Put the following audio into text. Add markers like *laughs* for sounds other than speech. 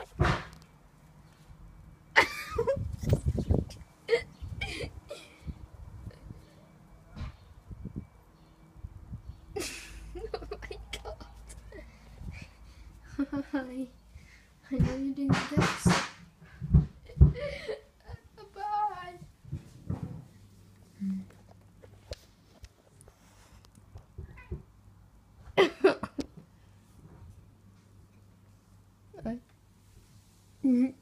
oh my god. Hi. I know you're doing this. *laughs* Bye. ね